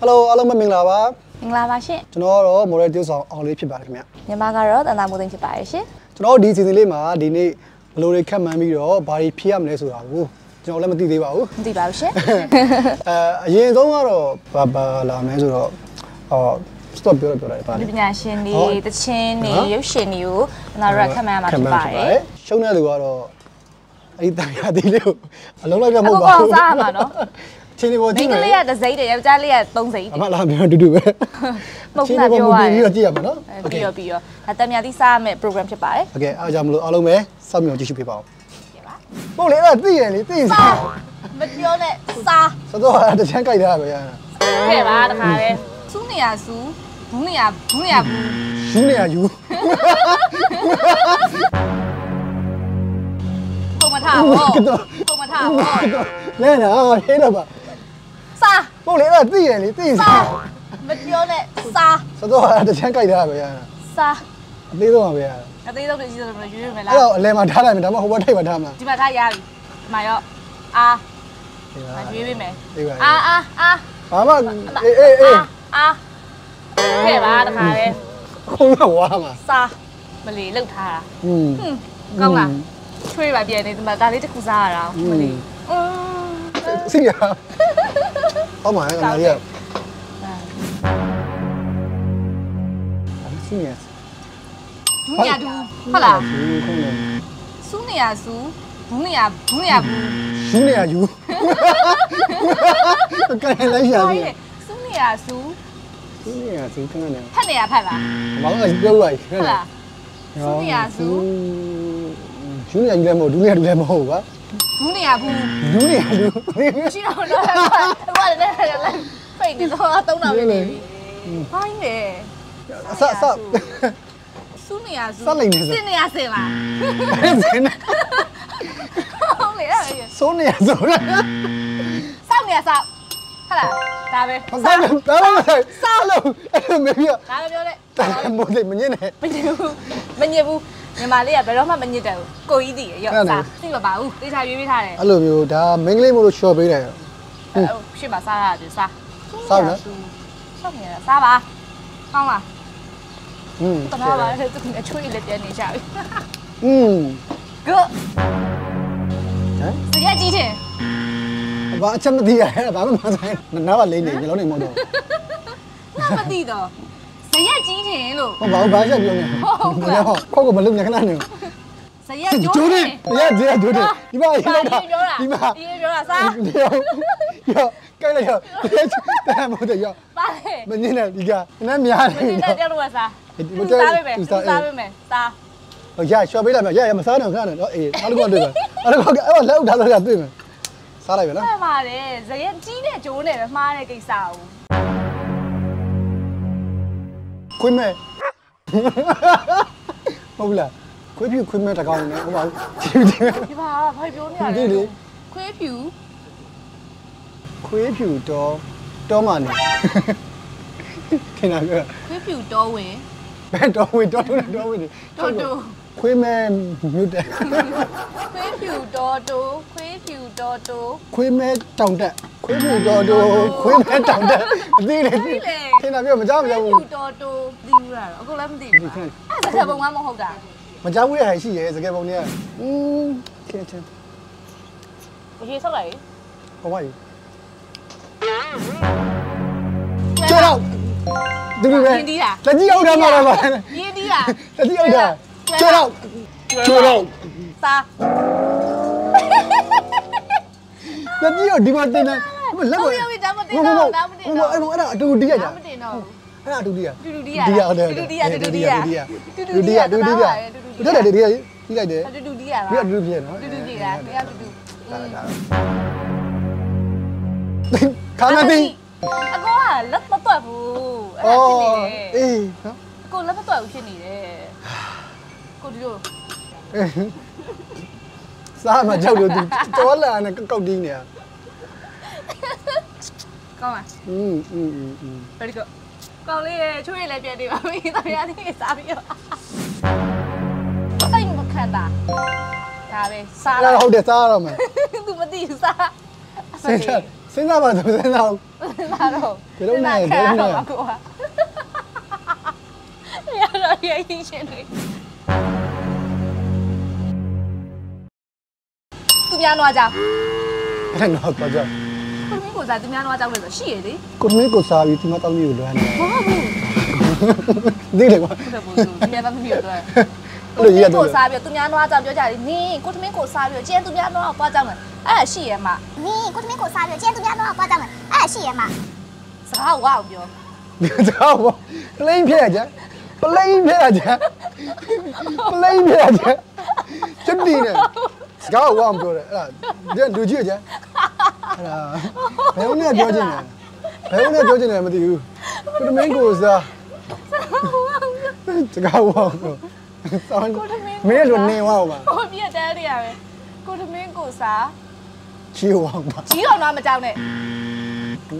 ဟယ်လိုအားလုံးပဲမင်္ဂလာပါမင်္ဂလာပါရှင်ကျွန်တော်ကတော့ model တူဆောင်အောင်လေးဖြစ်ပါတယ်ခင်ဗျမြန်မာကတော့တန်တာမိုးသိန်းဖြစ်ပါတယ်ရှင်ကျွန်တော်တို့ဒီစီစဉ်လေးမှာဒီနေ့ဘယ်လိုတွေခက်မှန်းပြီးတော့ဘာတွေဖြည့်ရမလဲဆိုတာကိုကျွန်တော်လည်းမသိသေးပါဘူးမသိပါဘူးရှင်အဲအရင်ဆုံးကတော့ဘာဘာလာမလဲဆိုတော့အော် stop ပြောရပြောရတယ်ပါဒီလေပညာရှင်တွေဟုတ်တချင်းတွေနော်ရုပ်ရှင်တွေကိုတန်တာရခက်မှန်းရမှာဖြစ်ပါတယ်ရှုံးတဲ့လူကတော့အဲ့ဒီတန်ရသေးလေးကိုအလုံးလိုက်ပြမအဟုတ်ကောပါကောဘူးစားရမှာနော် ခြေလေးပေါ်ကြည့်မယ်မိန်းကလေးကတစ်စိမ့်တယ်ယောက်ျားလေးကသုံးစိမ့်အမလားပြောတူတူပဲပုံစံပြောရပြီးတော့ကြည့်ရမှာနော်ပြီးတော့ပြီးတော့ဒါတံမြာတိစားရမယ့် program ဖြစ်ပါတယ်ဟုတ်ကဲ့အားကြောင့်မလို့အားလုံးပဲစောင့်မျှော်ကြည့်ရှုပေးပါဦးဟုတ်လေအဲ့ဒါသိရလေသိရင်စားမပြောနဲ့စားသတော့တချမ်းကြိုက်တာပဲရတာခဲ့ပါတခါပဲစူးနေရစူးဘူးနေရဘူးနေရဘူးရှူးနေရယူပုံမထားဘူးပုံမထားဘူးလဲနော်ဟဲ့တော့ပါ စားဟုတ်လေအဲ့ဒါသိရလေသိစားမပြောနဲ့စားစတော့တချမ်းကြိုက်တာပဲရစားအသေးဆုံးပါပဲရအသေးဆုံးတွေကြီးဆုံးတွေရွေးရွေးမယ်လားအဲ့တော့အလဲမှာထားလိုက်မယ်ဒါမှဟိုဘက်ထိပ်မှာထားမှာဒီမှာထားရပြီဒီမှာရောအာရွေးပေးမယ်အေးပါအာအာအာဘာမှအေးအေးအေးအာခဲ့ပါတခါလေခုံးတော့ဝါမှာစားမလီလှုပ်ထားတာอืมဟွန်းကောင်းလားချွေးပါပြန်နေဒီမှာဒါလေးတစ်ခုစားရတာမလီအင်းစီရ အော်မှာငါလေးရစီရဒူးညာဒူးဟုတ်လားခုံးတယ်စူးနေရစူးဘူးနေရဘူးနေရဘူးယူနေရယူကန်လိုက်ရဟိုပြီင်းစူးနေရစူးယူနေရစီခဏနေဖက်နေရဖက်လားဘာမှပြောလိုက်ခဏဟုတ်လားစူးနေရစူးယူနေရယူလည်းမဟုတ်ဒူးနေရဒူးလည်းမဟုတ်ပါ ဘူးနေရဘူးယူနေရယူရှိတော့တော့ဟိုကလည်းလည်းဖိတ်နေတော့သုံးတာပဲနေပြီဟိုင်းလေအဆအဆစူးနေရစူးစလိုက်နေစစင်နေရစင်လားစင်းဟုတ်လေအဲ့စိုးနေရဆိုရစောက်နေရစောက်ဟုတ်လားဒါပဲဘာသာဘာသာစားလို့အဲ့မေပြဒါပဲပြောလေတာမို့လေမညင်းနဲ့မညစ်ဘူးမညစ်ဘူး မြန်မာလေးကဘယ်တော့မှမညစ်တယ်ဘူးကိုကြီးတည်ရော့စားသိမပါဘူးတေချာရွေးပေးထားတယ် အဲ့လိုမျိုးဒါမင်းကလေးမို့လို့ရှော့ပေးတယ် ရှေ့မှာစားရတယ်စား စားနော် စောက်နေရစားပါကောင်းလား อืม တနာပါလေသူကအချွေးလည်းပြန်နေကြပြီ อืม good ဟမ် စရက်ကြီးတယ် ဘာအချက်မသိရအဲ့ဘာမှမဆိုင်နားပါလိမ့်နေညလုံးနေမဟုတ်တော့ ငါမသိတော့ စရက်ကြီးတယ်လို့ဟောဘာဘာချက်ပြောနေဟောခေါကမလုံနေခဏနေစရက်ကျိုးကျိုးတနေယ်ရကြရကျိုးနေဒီမှာရေးလိုက်တာပြောတာဒီမှာဒီပြောတာစားဒီရောရောကဲလိုက်ရောတဲ့မို့တဲ့ရောပါလေမညင်းနဲ့ဒီကနည်းများနေဒီတော့တက်တော့စားဒီသူမတက်စားပေးမယ်သူသူစားစားပေးမယ်စားဟိုရရှော့ပေးလိုက်မယ်ရရမစားတော့ခဏတော့အေးအားလုံးကတွေ့မယ်အားလုံးကအဲ့လက်ဥထားလို့ရတွေ့မယ်စားလိုက်ပဲနော်မှန်ပါတယ်ဇရက်ကြီးတဲ့ကျိုးနဲ့ပဲမှားတဲ့ကိစ္စကို ခွေးမဲ့ဟုတ်လားခွေးဖြူခွေးမဲ့တကောင်နဲ့ဟိုပါကြည့်ကြည့်ဒီပါဘာပြောနေရဒီလဲလေခွေးဖြူခွေးဖြူတော့တော့မှနေခင်ဗျာကခွေးဖြူတောဝင် ဘယ်တော့ဝင်တော့တော့ဝင်တိုတိုခွေးမဲ့မြုတ်တယ်ခွေးဖြူတောတိုခွေးဖြူတောတိုခွေးမဲ့တောင်တက်ခွေးဖြူတော့တော့ခွေးမဲ့တောင်တက်အသေးလေခင်ဗျာပြောမကြောက်မကြောက်ခွေးဘူးဖြူတောတိုသိဘူးလားအခုလည်းမသိဘူးအဲ့ဒါစကားပုံကမဟုတ်တာမကြောက်ဘူးရဟရှိရဲစကယ်ပုံတွေကอืมခင်ဗျာရေဆောက်လိုက်ဟောပါယူကျတော့ ဒီလိုပဲရင်းတီးတာလက်ကြီးအောက်ထားမှာပါရင်းတီးတာလက်ကြီးအောက်ထားကျတော့ကျတော့စားလက်ကြီးတော့ဒီမှာတင်တယ်လက်ဟုတ်ရပြီဒါမတင်တော့ဒါမတင်တော့အဲ့အဲ့ဒါအတူတူတီးရတာဒါမတင်တော့အဲ့ဒါအတူတီးရတူတူတီးရတီးရဟုတ်တယ်တူတူတီးရတူတူတီးရတူတူတီးရတူတူတီးရတူတူတီးရတူတူတီးရတီးလိုက်တယ်တူတူတီးရပြီးလားတော့တူတူပြေနော်တူတူတီးတာတရားတူတူခါမသိ အကောကလက်မတွက်ဘူးအဲ့ဒါဖြစ်နေတယ် အေးနော် အကိုလက်မတွက်ဘူးဖြစ်နေတယ်ကိုဒီလို စားမှာကြောက်လို့သူတော်လာနဲ့ကောက်တင်းနေရ ကောင်းလား อืมอืมอืม very good ကောင်းလေးရဲ့ချွေးလည်းပြည့်နေပါပြီတရားလေးစားပြီးတော့စိတ်မခံတာဒါပဲစား အဲ့ လာ ဒါဟုတ်တယ်စားရတော့မယ် သူမသိဘူးစား စဉ်းစားစဉ်းစားပါဆိုစဉ်းစားအောင်လာတော့ဘယ်လိုနဲ့ဘယ်လိုနဲ့ကိုကရတော့ရရင်ရှင်တွေသူများနွားကြောင်အဲ့တော့တော့ကြောက်ကိုမင်းကိုစားသူများနွားကြောင်လို့ဆိုရှိရလေကိုမင်းကိုစားပြီးဒီမှာတောင်းကြီးကိုလွမ်းနေဘာဘူးသိတယ်ကွာဟုတ်တယ်ဘူးသူများသားသမီးတို့အဲ့လို ကိုထင်းကိုစားပြီးသူများနွားကြောင်ပြောကြတယ်နင်းကိုထမင်းကိုစားပြီးကျင်းသူများနွားကိုပွားကြောင်တယ်အဲ့ဒါရှိရမနင်းကိုထမင်းကိုစားပြီးကျင်းသူများနွားကိုပွားကြောင်တယ်အဲ့ဒါရှိရမစကားဝအောင်ပြောစကားဝပလိန်ဖျက်ကြပလိန်ဖျက်ကြပလိန်ဖျက်ကြချက်တီးနေစကားဝအောင်ပြောတယ်အဲ့ဒါလူကြီးကြအဲ့ဒါဘယ်ဦးနဲ့ပြောချင်တယ်ဘယ်ဦးနဲ့ပြောချင်တယ်မသိဘူးကိုထမင်းကိုစားစကားဝအောင်ပြောစကားဝအောင်ပြော မင်းတို့နေဝါပါဟိုပြက်တဲရရပဲကိုသမင်းကိုစားချီဝမ်းပါကြီးတော်နွားမကြောက်နဲ့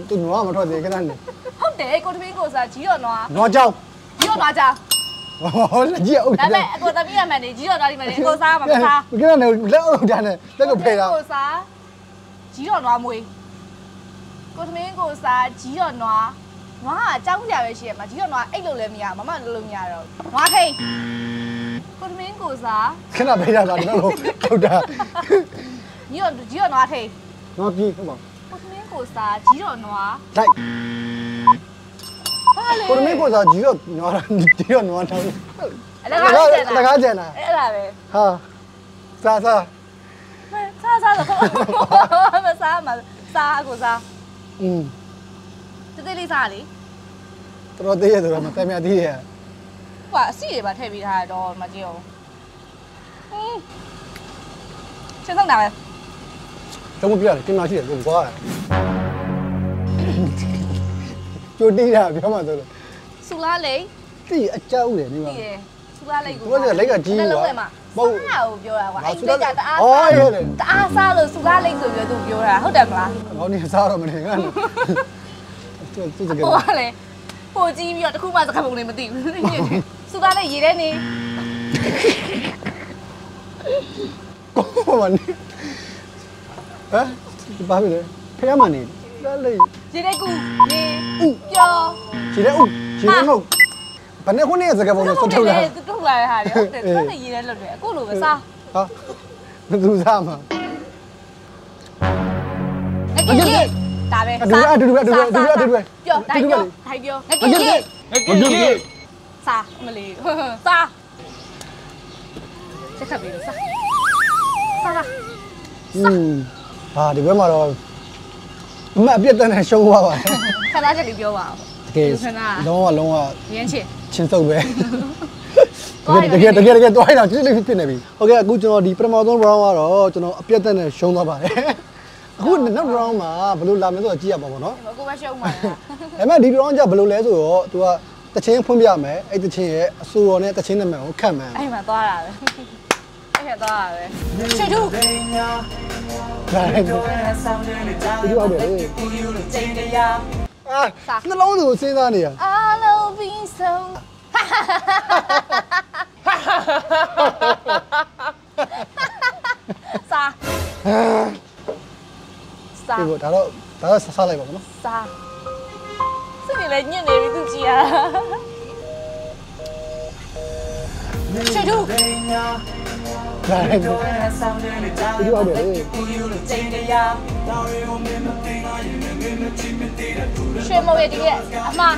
သူနွားမထွက်သေးခဏနေဟုတ်တယ်ကိုသမင်းကိုစားကြီးတော်နွားနွားကြောက်ကြီးတော်နွားကြောင်ဟောလက်ကြီးအုပ်ဒါပေမဲ့အကိုသမီးရမှန်နေကြီးတော်နွားဒီမှာနေကိုစားမှာမစားခဏနေလက်အုပ်တာနဲ့လက်ကဖယ်တာကိုစားကြီးတော်နွားမွေးကိုသမင်းကိုစားကြီးတော်နွားနွားကအကြောင်းကြပဲရှိရမှာကြီးတော်နွားအိတ်လို့လည်းမရမမလို့လို့မရတော့နွားထိန် ကိုသမင်းကိုစားခဏဖယ်တာကတော့ဟုတ်တာကြီးတော်ကြီးတော်နွားထိန်နွားပြေးဟုတ်ပါကိုသမင်းကိုစားကြီးတော်နွားလိုက်ဟာလေကိုရမေကိုစားကြီးတော့နွားကြီးတော့နွားတောင်းအလကားကျန်အလတာကားကျန်တာအဲ့ဒါပဲဟာစားစားစားစားတော့မစားမစားကိုစားอืมတိတိလေးစားလေတော်သေးရဆိုတော့မတက်မြတ်သေးရ ဟိုကအစီတွေပါထည့်ပြီးထားတော့မကြည့်အောင်ဟင်းချက်ဆုံးတာပဲတော့မပြရတယ်ပြင်လာရှိတယ်ကိုကွာကျိုတီးတာပြောမှဆိုလို့စူလာလိတ်တိအကြောက်တယ်နေမှာပြီးရယ်စူလာလိတ်ကိုသူကလက်ကကြီးကွာလုံးဝမှာမဟုတ်စားကိုပြောတာကွာအဲ့စူဒီလာကတအားအော်ရတယ်တအားစားလို့စူလာလိတ်ဆိုပြီးတော့သူပြောတာဟုတ်တယ်မလားဟောနေစားတော့မနေငါသူသူစကဟိုကလေပိုကြီးပြီးတော့တခုမှစကားပုံလေးမသိဘူး စူလာလိတ်ရေးတဲ့နေကိုမနေဟမ်ဘာဖြစ်လဲဖះမနေလာလေရေးတဲ့ကူနေပြောခြေတဲ့ဥခြေတဲ့ငုတ်ဘယ်နဲ့ခုနေစကပုံနဲ့ဆွတ်ထုတ်လာသူထုတ်လာတဲ့ဟာတွေဟုတ်တယ်သူကရေးတဲ့လွတ်တယ်အခုလိုပဲစားဟာဘယ်သူစားမှာငကင်းကြီးဒါပဲအတူတူအတူတူအတူတူအတူတူအတူတူပြောတိုင်းပြောတိုင်းပြောငကင်းကြီးငကင်းကြီး စားမလေးစားချက်ခပ်ပြီးစားစား อืมဟာဒီဘက်မှာတော့အမအပြစ်တန်းနဲ့ရှုံးသွားပါတယ် ခဏချက်လေးပြောပါဦး တကယ်လုံးဝလုံးဝ ရင်းချင် ချင်းစုပ်ပဲတကယ်တကယ်တကယ်တွိုင်းတော့ချင်းလေးဖြစ်နေပြီဟုတ်ကဲ့အခုကျွန်တော်ဒီပထမဆုံး round ကတော့ကျွန်တော်အပြစ်တန်းနဲ့ရှုံးသွားပါတယ်အခုနောက် round မှာဘယ်လိုလာမလဲဆိုတော့ကြည့်ရပါဘောနော် ကိုပဲရှုံးပါလား ဒါပေမဲ့ဒီ round ကျဘယ်လိုလဲဆိုတော့ तू က တချင်းဖွင့်ပြမယ်အဲ့တချင်းရဲ့အဆိုတော်နဲ့တချင်းနာမည်ကိုခတ်မှန်းအဲ့မှာသွားတာပဲအဲ့မှာသွားတာပဲချွေတူဒါလည်းဒီဟုတ်တယ်လေအာနှလုံးသွင်းစဉ်းစားနေရအားလုံးပြီးဆုံးစားစားဒီပေါ့ဒါတော့ဒါတော့ဆက်စားလိုက်ပါဘောနော်စားစိတ်တွေ လည်းညစ်နေပြီသူကြည်ရချွေတူဒါလည်းဒီဟုတ်တယ်လေရွှေမုံရည်ဒီရဲ့အမရ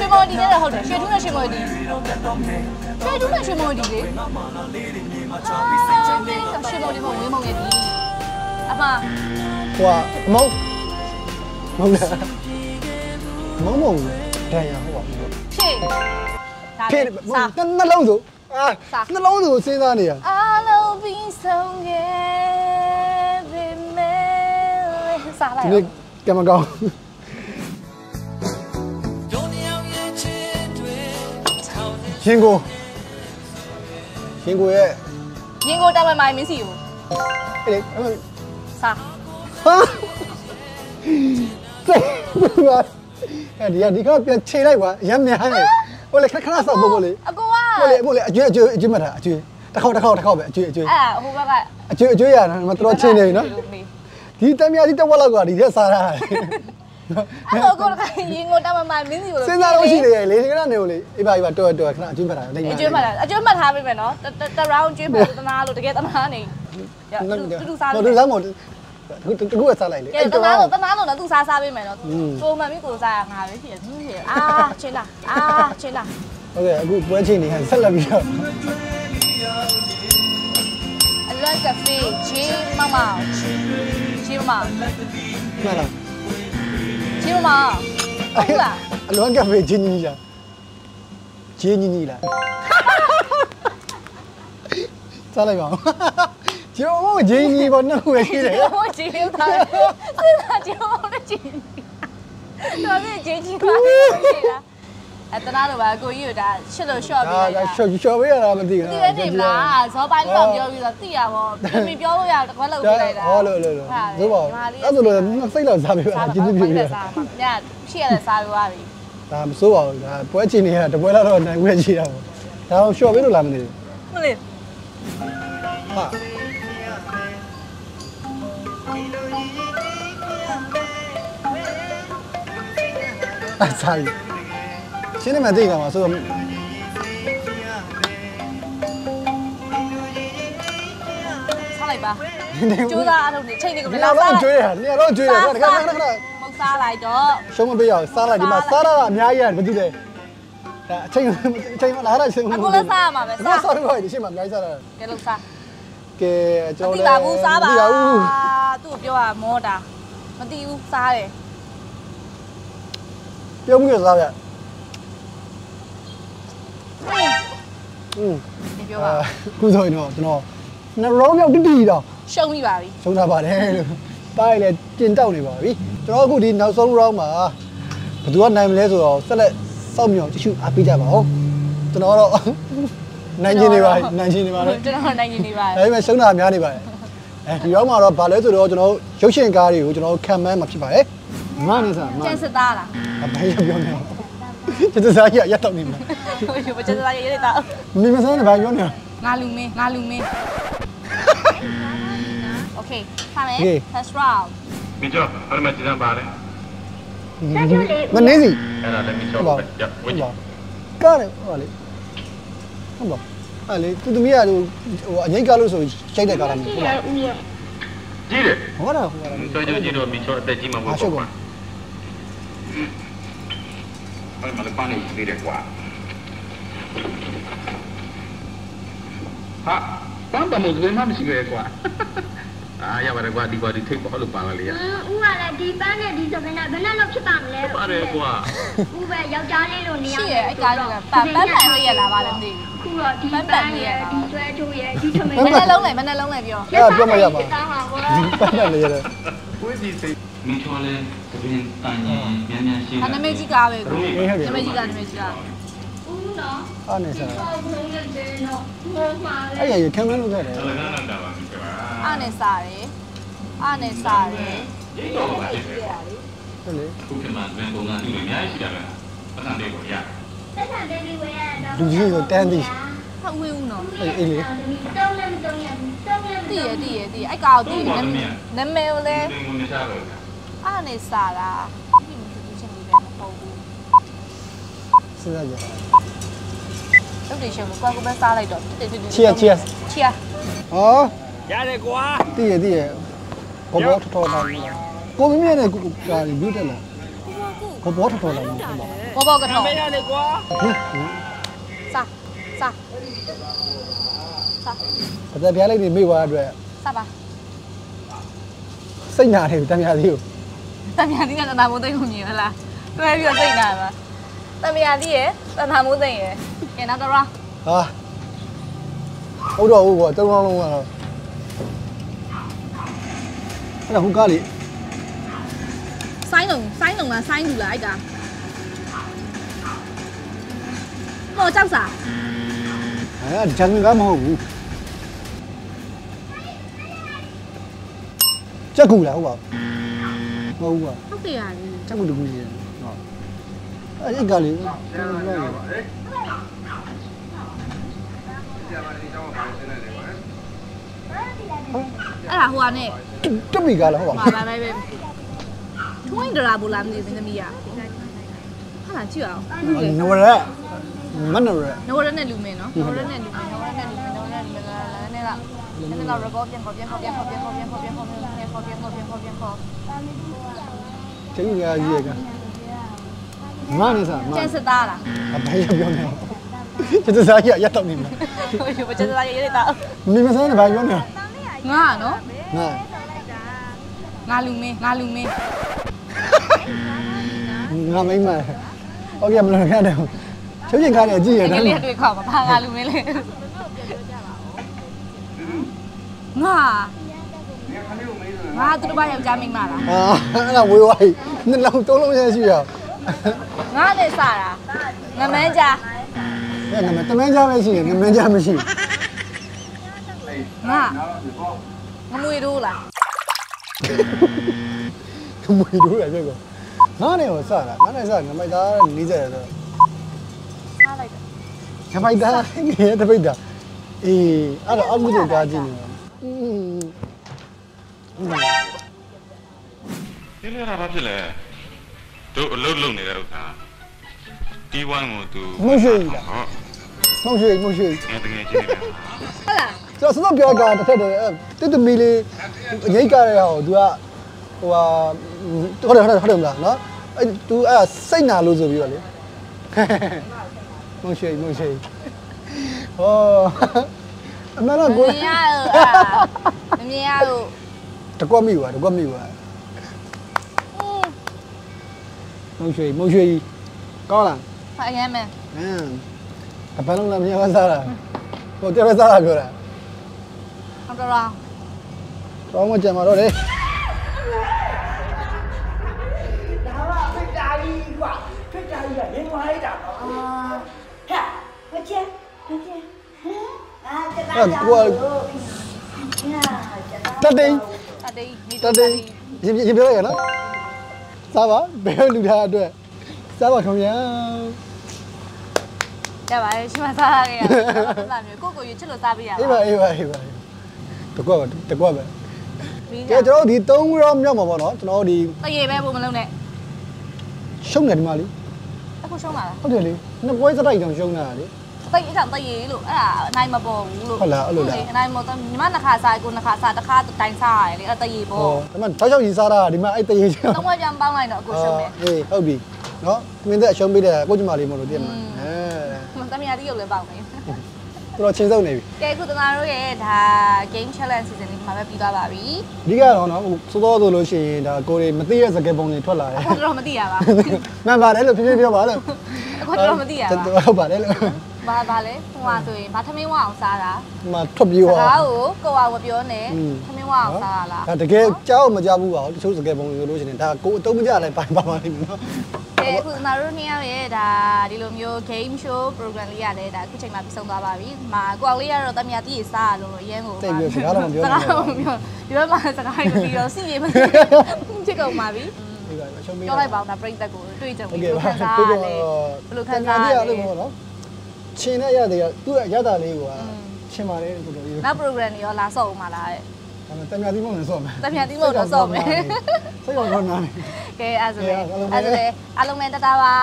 ွှေမုံဒီနဲ့ဟုတ်တယ်ရွှေထူးနဲ့ရွှေမုံဒီရွှေထူးနဲ့ရွှေမုံဒီလေအာရွှေမုံဒီမဝင်းမုံရည်ဒီ အမဟိုကအမောင်းမဟုတ်လားမုံမုံဒဏ်ရဟုတ်ပါဘူးဖြည့်ဒါဖြစ်စားနှလုံးစုအာစားနှလုံးစုစဉ်းစားနေရအားလုံးပြီးဆုံးခဲ့ပြီမဲစားလိုက်ဒီနေ့ကံမကောင်းရှင်ကိုရှင်ကိုရဲ့ရင်ကိုတောင်းမှမိုင်းမင်းစီကိုအဲ့ဒီအဲ့ စားဟာအဲ့ဒီကဒီကပြန်ချိန်လိုက်ပါရမ်းများနေဟိုလေခဏခဏဆောက်ဖို့လေအကိုကဟိုလေဟိုလေအကျွေးအကျွေးအကျွေးမထားအကျွေးတစ်ခေါက်တစ်ခေါက်တစ်ခေါက်ပဲအကျွေးအကျွေးအဲ့ဒါဟိုဘက်ကအကျွေးအကျွေးရတာမတော်ချင်းနေပြီနော်ဒီတမ်းများကြီးတစ်ဝက်လောက်ကဒီထက်စားတာ အဲ့တော့ကိုယ်ကရင်ကိုတမမမင်းစီကိုစဉ်းစားလို့ရှိနေရလေဒီကနေ့နေကိုလေအေးပါအေးပါတော်တော်ခဏအကျွေးမှတ်တာလိမ့်အကျွေးမှတ်တာအကျွေးမှတ်ထားပေးမယ်နော်တတ round ကျွေးမယ်တနာလို့တကယ်တနာနေတူတူစားတူလို့တူစားမို့တကူကစားလိုက်လေကဲတနာလို့တနာလို့နော်သူစားစားပေးမယ်နော်ပုံမှန်ပြီးကိုစားရငါပဲဖြစ်သူဖြစ်အာချင်းလာအာချင်းလာဟုတ်ကဲ့အခုပွဲချိန်နေဟန်ဆက်လက်ပြီးတော့အလွန်ကဖေးဂျီမမဂျီမမမှန်လား ဂျီမမဟုတ်လားအလွမ်းကဖေးချင်းကြီးလားချင်းကြီးကြီးလားစားလိုက်ပါဦးကျိုးမို့ချင်းကြီးပေါ်နှစ်ခုပဲရှိတယ်ဟိုဂျီလို့ထားတယ်စဉ်းစားကြည့်အောင်နဲ့ဂျီတော့ဒီဂျီဂျီပါရှိလား အတနာတော့ပါကိုကြီးကဒါရှစ်လို့ရှော့ပြီးအာလိုက်တာရှော့ရှော့ပေးရတာမသိဘူးဒီပဲနေမလားဇောပိုင်းတော့ပြောပြီးတော့သိရပါဘောပြင်ပြောလို့ရတကွက်လောက်ပြလိုက်တာဟောလို့လို့လို့သိပါအဲ့ဒါလို့နှစ်စိတ်လောက်စားပေးပါလားကျေးဇူးပြုပြရစားမှာညရှိရတဲ့စားပြောရပြီဒါမစိုးပါဘူးဒါပွဲချိန်နေရတပွဲလောက်တော့နိုင်ဝဲရှိတာပေါ့ဒါတော့ရှော့ပေးလို့လားမသိဘူးမလေးဟာအဲ့ဆိုင် ရှင်းနေမှသိကြမှာဆိုတော့စားလိုက်ပါနေကျိုးသားအလုပ်နေချိန်နေကမနေလားရာစားတော့လိုက်ကျွေးရနေရာတော့ကျွေးရခဏခဏခဏခဏမဟုတ်စားလိုက်တော့ရှုံးမပေးရအောင်စားလိုက်ဒီမှာစားရတာအများကြီးရတယ်ဘာကြည့်လဲဒါအချိန်အချိန်မလာတာချိန်မအခုလည်းစားရမှာပဲစားစားစားလို့ရတယ်ရှင်းမှာအများကြီးစားတာကဲလို့စားကဲကျွန်မတော်သိပါဘူးစားပါမသိပါဘူးသူ့ကိုပြောရမောတာမသိဘူးစားတယ်ပြုံးပြီးစားရ อืมဒီပြောပါအခုဆိုရင်တော့ကျွန်တော်နှစ်ရောင်းရောက်တိတိတော့ရှုံးပြီပါပြီရှုံးတာပါတယ်လို့ပါးရည်လည်းတင်တောက်နေပါပြီကျွန်တော်အခုဒီနောက်ဆုံး round မှာဘယ်သူကနိုင်မလဲဆိုတော့ဆက်လက်စောင့်မျှော်ကြည့်ရှုအားပေးကြပါဦးကျွန်တော်တော့နိုင်ချင်းနေပါနိုင်ချင်းနေပါလေကျွန်တော်နိုင်နေနေပါဒါပေမဲ့ရှုံးတာများနေပါတယ်အဲဒီ round မှာတော့ဗာလဲဆိုတော့ကျွန်တော်ရုပ်ရှင်ကားတွေကိုကျွန်တော်ခံမှန်းမှာဖြစ်ပါတယ်မနေစားမကျန်စစ်သားလားအဘယ်ရပြောနေလဲကျေးဇူးစားကြီးရက်တော့နေမှာ ဟိုကျန်စစ်သားရေးရတာမိမစမ်းနေဘာပြောနေလဲငါလူမင်းငါလူမင်း Okay ထားမယ် Okay. first round မင်းကျော်အဲ့ဒါမှကျန်ပါလေမနေစီအဲ့ဒါလည်းမင်းကျော်ဟုတ်ပါပဲရဝဟုတ်င်ပါကားတယ်ဟောလေဟုတ်ပါအဲ့လေသူသမီးကဟိုအငိတ်ကားလို့ဆိုရှိုက်တဲ့ကားလားမဟုတ်ပါကြီးတယ်ဟောတာဟောတာကျော်ကျော်ကြီးတော့မင်းကျော်အသက်ကြီးမှမဟုတ်ဘူးကွာအဲ့မှာလည်းပန်းနေသေးတယ်ကွာ ဟာပန်းပါမို့ဘယ်မှမရှိပဲကွာအာရပါတယ်ကွာဒီကွာဒီထိပ်ပေါ်လို့ပါလာလေရဦးကလည်းဒီပန်းနဲ့ဒီဆိုရင်လည်းဘယ်နဲ့လောက်ဖြစ်ပါမလဲပါတယ်ကွာဦးပဲယောက်ျားလေးလိုနေရရှိရအဲ့ကားကပန်းပန်းပန်းလေးရလာပါလည်းမသိဘူးခုတော့ဒီပန်းရဲ့ဒီဆွဲချိုးရဲ့ဒီထမင်းမနဲ့လုံးလိုက်မနဲ့လုံးလိုက်ပြောအဲ့ဒါပြောမရပါတောင်းပါဘောဘူးဒီပတ်တယ်လေရတယ်ဝိစီစိတ်မင်းကျော်လည်းတပင်းတန်ရင်မြန်မြန်ရှင်းအနမေကြီးကားပဲကိုအေးဟုတ်နတယ်မေကြီးကားနမေကြီးကားဦးနော် အားနေစားဘုံရဲ့တဲ့နော်ဘုံမှာလေအဲ့ရခံမလို့ခဲ့တယ်လည်းကန်းတာပါမင်းကျော်အားနဲ့စားတယ်အားနဲ့စားတယ်ရိတ်တော့ပါလေဟုတ်လေခုကမှဘယ်ပုံစံလူတွေအများကြီးရှိတာပဲပတ်စံတွေကိုရသက်ဆံတဲ့ဒီဝဲရတော့လူကြီးဆိုတန်းသည်ဟုတ်ဝေးဦးနော်အေးအေးလေတုံးလည်းမတုံးရဘူးတုံးလည်းမတည်တုံးရတည်ရတည်အဲ့ကာကိုတည်နမေနမေကိုလည်းဒီငုံနေစားတော့အားနဲ့စားတာဒီမသူချင်းလေးလည်းမဟုတ်ဘူး စဉ်းစားကြတုတ်တေရှုံကိုကွာကိုပဲစားလိုက်တော့တိတိတိ Cheers, cheers. ချီယာဟောရတယ်ကွာတည်ရတည်ရဘောဘောထော်ထော်လာကိုမင်းမြနဲ့ကိုကားပြီးတက်လာဘောဘောထော်ထော်လာဟုတ်ပါဘောဘောကတော့မရတယ်ကွာစားစားစားဘာသာပြလိုက်နေမိသွားတဲ့အတွက်စားပါစိတ်နာတယ်တမ်းရသေးကိုတမယာဒီကတနာမိုးသိမ့်ကိုမြင်ဟလားတွဲပြီးတော့စိတ်နာပါ တမယာဒီရဲ့တနာမိုးသိမ့်ရဲ့ကဲနောက်တော့ဟာဟုတ်တော့ဟုတ်ကောတုံးလုံးလုံးကတော့အဲ့ဒါဟိုကားလေဆိုင်းလုံးဆိုင်းလုံးလားဆိုင်းလူလားအဲ့ဒါဟောကြောက်စားအဲ့ဒါဂျန်ကမဟုတ်ဘူးချက်ကူလားဟုတ်ပါမဟုတ်ဘူးကွာဟုတ်တယ်ရတယ်ချက်ကူတကူကြီးဟုတ် အဲ့ဒီကားလေအဲ့ဒါဟိုကနေတက်ပြီကားလားဟုတ်မှာပါပါပဲပဲထွင်းဒရာဘူလာမသိဘူးသမီးရဟာလားကြည့်အောင်နဝရက်မနဝရက်နိုရနဲ့လူမင်းနော်နိုရနဲ့လူမင်းနိုရနဲ့လူမင်းနိုရနဲ့လူမင်းလာလာနဲ့ကနဲ့က record ပြန်ခေါ်ပြန်ခေါ်ပြန်ခေါ်ပြန်ခေါ်ပြန်ခေါ်ပြန်ခေါ်ပြန်ခေါ်ပြန်ခေါ်ပြန်ခေါ်ပြန်ခေါ်ကျေးဇူးများကြီးရက မနေစားမ ကျန်စသားလား အဘယ်ပြောနေကျေးဇူးစားကြီးရတော့နေမှာ ဟိုကျန်စသားရေးရတာ မိမစားနေဘာပြောနေ ငါနော် ငါ ငါလူမင်းငါလူမင်း ငါမိမโอเคမလို့ခရတယ်ချုပ်ရင်ကားနေကြည့်ရ တ တ ကယ် ယ် လေးတွေ့ခေါ်မှာဘာငါလူမင်းလေငါငါသူတို့ဘာယောက်ျားမင်းမလား အာအဲ့ဒါဝေးဝိုင်းနှလုံးသုံးလုံးရရှိရ ငါ လည်းစတာငမန်းကြအဲ့ငါတမန်ကြပဲရှိရင်ငမန်းကြမရှိငါငမွေတို့လားခမွေတို့ရပြကောငါနဲ့ဟောစတာငါနဲ့စငမိုက်သား40ရဆိုစားလိုက်တယ်ငမိုက်သားငယ်တပိတ်တာအေးအဲ့တော့အမှုတွေကားကြည့်နေတယ်อืมဒီလေရာဘာဖြစ်လဲ တို့အလုပ်လုပ်နေတဲ့ဥစ္စာတီဝိုင်းကိုသူဟောမဟုတ်ရှိမဟုတ်ရှိငယ်တငယ်ချင်းတွေပဲဟုတ်လားကျွန်တော်စတော့ပြောတာတစ်ထက်တည်းတစ်တမီလေးအငိတ်ကားရဟော तू ကဟိုဟာဟုတ်တယ်ဟုတ်တယ်ဟုတ်တယ်မလားနော်အဲ့ तू အဲ့စိတ်နာလို့ဆိုပြီးတော့လေမဟုတ်ရှိမဟုတ်ရှိဟောအမှန်တော့မကိုမြင်ရဘူးမမြင်ရဘူးတကွက်မိသွားတကွက်မိသွား Mau Duy, Mau Duy Có là. Phải em à À. Cặp phải lúc làm như vậy sao là Một tiếp sao là cửa là Không đâu đâu Đó một chèm vào đâu đi Đó là cái trai quả Cái trai là đến ngoài đó Hả Hả chè Hả chè À, chè ba chè Tắt đi Tắt đi. Tắt đi. Dịp dịp dịp dịp dịp dịp စားပါဘယ်လူထားအတွက်စားပါထုံရန်ရပါတယ်ရှင်မစားရခဲ့ရလာမျိုးကိုကိုရွချစ်လို့စားပေးရအေးပါအေးပါအေးပါတကွက်ပါတကွက်ပဲပြီးကဲကျွန်တော်ဒီ3 round မြောက်မှာပေါ့နော်ကျွန်တော်ဒီတရေပဲပုံမလုံးနဲ့ရှုံးတယ်ဒီမှာလေအခုရှုံးလာလားဟုတ်တယ်လေနှစ်ပွဲစတိုက်တောင်ရှုံးတာလေ တိတ်အကြောင်းတရေလို့အဲ့ဒါအနိုင်မပေါ်ဘူးလို့ဟုတ်လားအဲ့လိုလားအနိုင်မပေါ်ညီမနှစ်ခါစားကိုနှစ်ခါစားတစ်ခါတိုင်းစားရတယ်လေအဲ့တရေပေါ်ဟောဒါမှတောက်ချောက်ကြီးစားတာဒီမှာအဲ့တရေချောင်းသုံးဝက်ပြန်ပေါင်းလိုက်တော့အခုရှုံးတယ်အေးဟုတ်ပြီနော်မင်းသက်အရှုံးပေးတယ်ကိုကျမလေးမလို့တည်မှာအဲမသမီးတိရုပ်လည်းပေါင်းနေတော်တော်ချင်းစုံနေပြီကဲအခုတနာတို့ရဲ့ဒါ game challenge season လေးမှာပဲပြီးသွားပါပြီအဓိကတော့နော်ဟိုစောစောဆိုလို့ရှိရင်ဒါကိုယ်တွေမသိရစကဲပုံတွေထွက်လာတယ်အခုတော့မသိရပါမှန်ပါတယ်လို့ဖြည်းဖြည်းပြောပါလို့အခုတော့မသိရပါဟုတ်ပါတယ်လို့ ဘာဘာလဲဟိုဟာဆိုရင်ဘာထမင်းဝအောင်စားတာဟိုမှာထွက်ပြေးသွားစကားကိုကိုဟာမပြောနဲ့ထမင်းဝအောင်စားတာလားဒါတကယ်ကြောက်မကြဘူးပါတချို့စကယ်ပုံမျိုးလို့ရှင်တယ်ဒါကိုအတုံးမကြလည်းပိုင်ပါပါလိမ့်မယ်နော်ကဲအခုကျွန်တော်တို့နှစ်ယောက်ရဲ့ဒါဒီလိုမျိုး game show program လေးရတယ်ဒါအခုချိန်မှာပြီးဆုံးသွားပါပြီ။မာကိုအောင်လေးကတော့တမယာတီးရစားရလို့အရင်ကိုတိတ်ပြီးစကားတော့မပြောဘူး။ဒီဘက်မှာစကားတွေပြီးတော့စီရင်မဖြစ်ကုန်ပါပြီ။ပြောလိုက်ပါဦးဒါပြိတ္တကိုတွေ့ကြုံပြီးခံစားရတယ်ဘယ်လိုခံစားရလဲလို့ပေါ့နော် ချင်းနဲ့ရတယ်သူ့ရတာလေးကချင်းပါလေဆိုတော့ဒီနောက် program တွေရောလာဆော့ဦးမှာလားတဲ့ဒါပေမဲ့တမယာတိမုံနဲ့ဆော့မယ်တမယာတီးမို့တော့ဆော့မယ်စိတ်ကောင်းတော့နားနေကဲအဲ့ဆိုလေကဲအားလုံးပဲအဲ့ဆိုလေအားလုံးနဲ့တတားပါ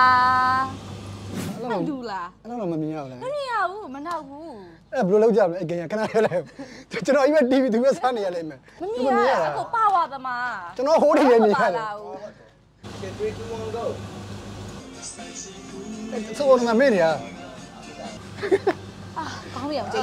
အဲ့မလိုဒူလားအဲ့လိုမမြင်ရဘူးလားမမြင်ရဘူးမနောက်ဘူးအဲ့ဘယ်လိုလုပ်ကြမလဲအကင်ခဏရလိုက်ကျွန်တော်အိမ်မှာ TV သူပဲစားနေရလိမ့်မယ်မမြင်ရအခုပါဝါသမားကျွန်တော်ဟိုးနေနေမြင်ရတယ်ဆိုတော့ငါမေ့နေရ 啊，刚好养这一。